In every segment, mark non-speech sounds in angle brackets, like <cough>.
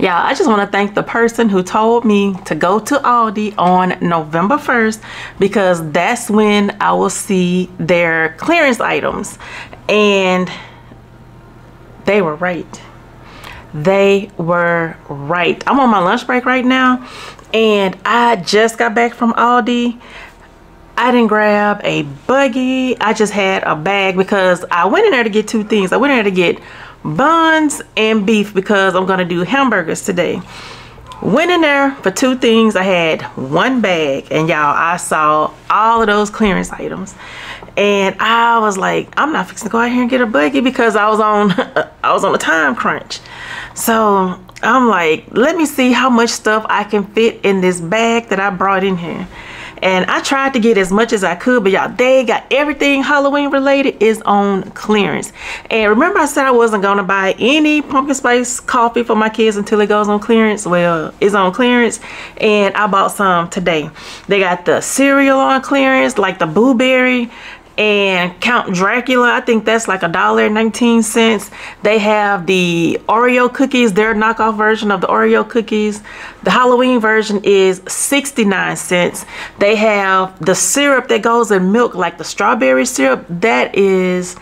Y'all, I just want to thank the person who told me to go to Aldi on November 1st because that's when I will see their clearance items. And they were right. They were right. I'm on my lunch break right now and I just got back from Aldi. I didn't grab a buggy. I just had a bag because I went in there to get two things. I went in there to get buns and beef because I'm gonna do hamburgers today. Went in there for two things. I had one bag and y'all, I saw all of those clearance items. And I was like, I'm not fixing to go out here and get a buggy because I was on <laughs> I was on a time crunch. So I'm like, let me see how much stuff I can fit in this bag that I brought in here and I tried to get as much as I could but y'all they got everything Halloween related is on clearance. And remember I said I wasn't gonna buy any pumpkin spice coffee for my kids until it goes on clearance? Well it's on clearance and I bought some today. They got the cereal on clearance like the Boo Berry and Count Dracula. I think that's like a dollar 19 cents. They have the Oreo cookies, their knockoff version of the Oreo cookies. The Halloween version is 69 cents. They have the syrup that goes in milk, like the strawberry syrup. That is,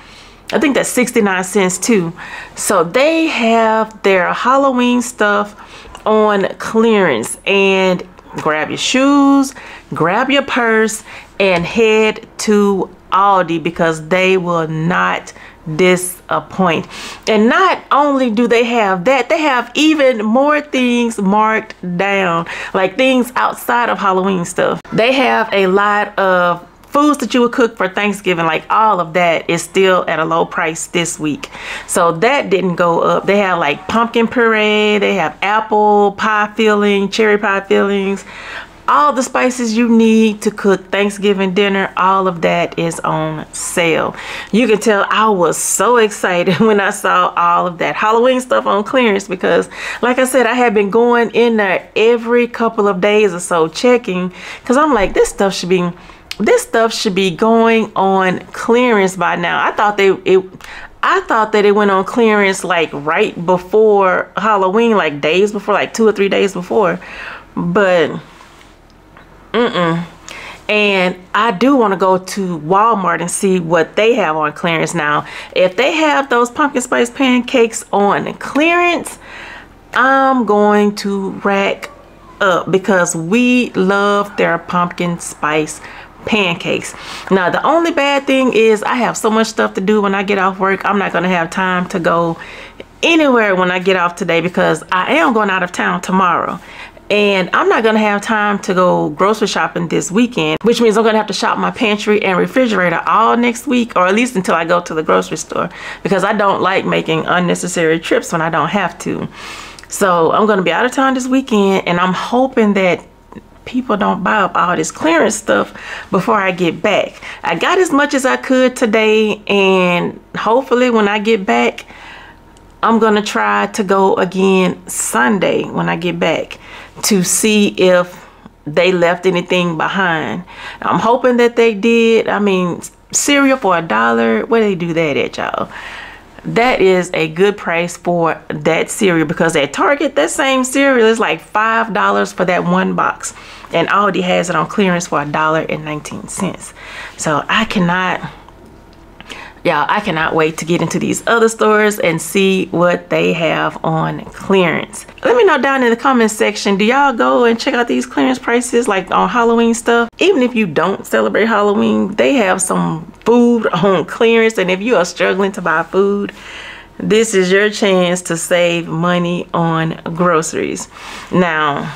I think that's 69 cents too. So they have their Halloween stuff on clearance and grab your shoes, grab your purse, and head to Aldi because they will not disappoint. And not only do they have that, they have even more things marked down, like things outside of Halloween stuff. They have a lot of foods that you would cook for Thanksgiving, like all of that is still at a low price this week. So that didn't go up. They have like pumpkin puree, they have apple pie filling, cherry pie fillings, all the spices you need to cook Thanksgiving dinner, all of that is on sale. You can tell I was so excited <laughs> when I saw all of that Halloween stuff on clearance because like I said, I had been going in there every couple of days or so checking because I'm like, this stuff should be this stuff should be going on clearance by now. I thought they it I thought that it went on clearance like right before Halloween, like days before, like two or three days before. But Mm-mm. And I do want to go to Walmart and see what they have on clearance now. If they have those pumpkin spice pancakes on clearance, I'm going to rack up because we love their pumpkin spice pancakes. Now, the only bad thing is I have so much stuff to do when I get off work. I'm not going to have time to go anywhere when I get off today because I am going out of town tomorrow and I'm not gonna have time to go grocery shopping this weekend which means I'm gonna have to shop my pantry and refrigerator all next week or at least until I go to the grocery store because I don't like making unnecessary trips when I don't have to. So I'm gonna be out of town this weekend and I'm hoping that people don't buy up all this clearance stuff before I get back. I got as much as I could today and hopefully when I get back I'm gonna try to go again Sunday when I get back to see if they left anything behind. I'm hoping that they did. I mean, cereal for a dollar, where they do that at, y'all? That is a good price for that cereal because at Target, that same cereal is like $5 for that one box. And Aldi has it on clearance for a dollar and 19 cents. So I cannot Y'all, I cannot wait to get into these other stores and see what they have on clearance. Let me know down in the comment section, do y'all go and check out these clearance prices like on Halloween stuff? Even if you don't celebrate Halloween, they have some food on clearance. And if you are struggling to buy food, this is your chance to save money on groceries. Now,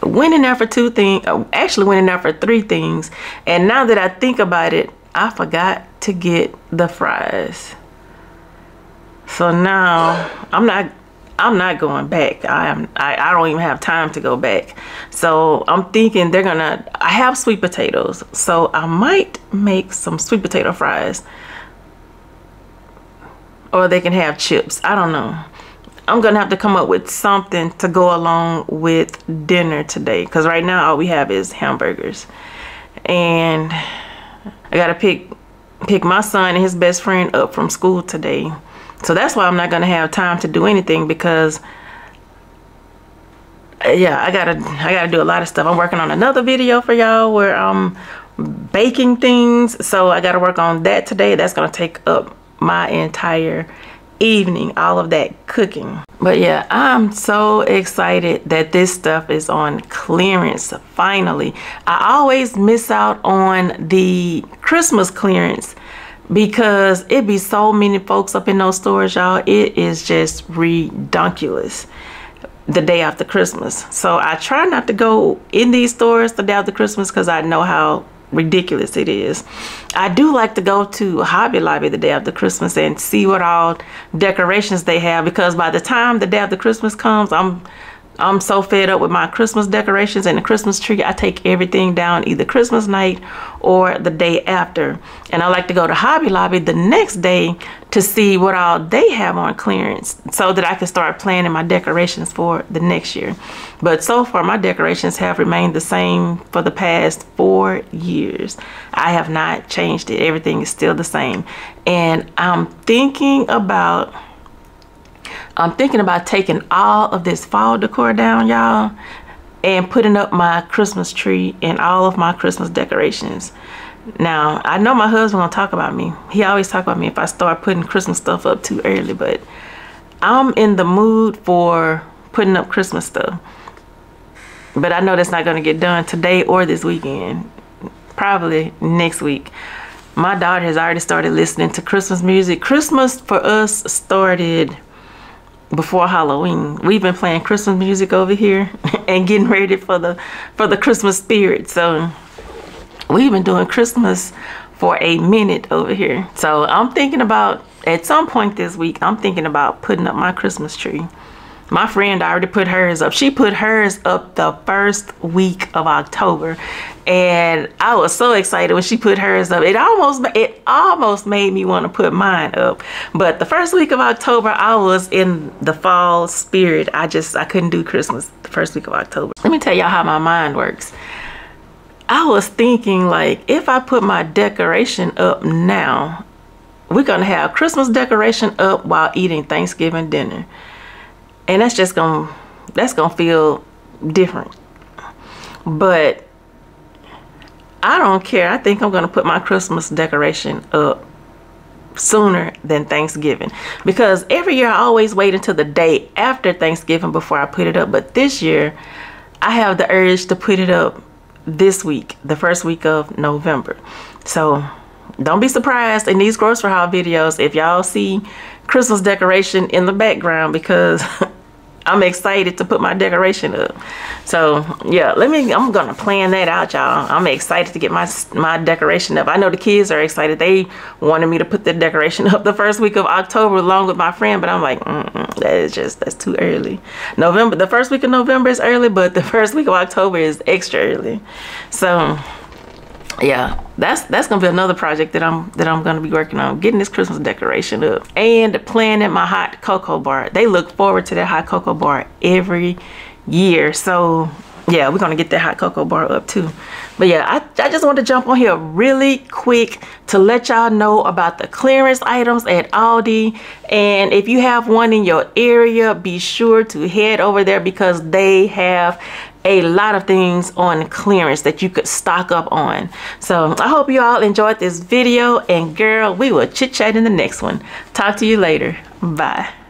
went in there for two things, uh, actually went in there for three things. And now that I think about it, I forgot to get the fries. So now I'm not I'm not going back. I am I, I don't even have time to go back. So I'm thinking they're gonna I have sweet potatoes. So I might make some sweet potato fries. Or they can have chips. I don't know. I'm gonna have to come up with something to go along with dinner today. Cause right now all we have is hamburgers. And I gotta pick pick my son and his best friend up from school today. So that's why I'm not gonna have time to do anything because yeah, I gotta I gotta do a lot of stuff. I'm working on another video for y'all where I'm baking things. So I gotta work on that today. That's gonna take up my entire evening, all of that cooking. But yeah, I'm so excited that this stuff is on clearance finally. I always miss out on the Christmas clearance because it be so many folks up in those stores, y'all. It is just redunculous the day after Christmas. So I try not to go in these stores the day after Christmas because I know how ridiculous it is. I do like to go to Hobby Lobby the day after Christmas and see what all decorations they have because by the time the day after Christmas comes, I'm I'm so fed up with my Christmas decorations and the Christmas tree. I take everything down either Christmas night or the day after. And I like to go to Hobby Lobby the next day to see what all they have on clearance so that I can start planning my decorations for the next year. But so far, my decorations have remained the same for the past four years. I have not changed it. Everything is still the same. And I'm thinking about I'm thinking about taking all of this fall decor down, y'all, and putting up my Christmas tree and all of my Christmas decorations. Now, I know my husband gonna talk about me. He always talk about me if I start putting Christmas stuff up too early, but I'm in the mood for putting up Christmas stuff. But I know that's not gonna get done today or this weekend. Probably next week. My daughter has already started listening to Christmas music. Christmas for us started before Halloween. We've been playing Christmas music over here <laughs> and getting ready for the for the Christmas spirit. So we've been doing Christmas for a minute over here. So I'm thinking about at some point this week, I'm thinking about putting up my Christmas tree. My friend already put hers up. She put hers up the first week of October. And I was so excited when she put hers up. It almost it almost made me want to put mine up. But the first week of October, I was in the fall spirit. I just I couldn't do Christmas the first week of October. Let me tell y'all how my mind works. I was thinking like if I put my decoration up now, we're gonna have Christmas decoration up while eating Thanksgiving dinner and that's just gonna that's gonna feel different. But I don't care. I think I'm gonna put my Christmas decoration up sooner than Thanksgiving. Because every year I always wait until the day after Thanksgiving before I put it up. But this year I have the urge to put it up this week the first week of November. So don't be surprised in these grocery haul videos if y'all see Christmas decoration in the background because <laughs> I'm excited to put my decoration up. So yeah, let me, I'm gonna plan that out y'all. I'm excited to get my my decoration up. I know the kids are excited. They wanted me to put the decoration <laughs> up the first week of October along with my friend, but I'm like, mm -mm, that is just, that's too early. November, the first week of November is early, but the <laughs> first week of October is extra early. So yeah that's that's gonna be another project that i'm that i'm gonna be working on getting this christmas decoration up and planning my hot cocoa bar. They look forward to that hot cocoa bar every year so yeah we're gonna get that hot cocoa bar up too. But yeah I, I just want to jump on here really quick to let y'all know about the clearance items at aldi. And if you have one in your area be sure to head over there because they have a lot of things on clearance that you could stock up on. So i hope you all enjoyed this video and girl we will chit chat in the next one. Talk to you later. Bye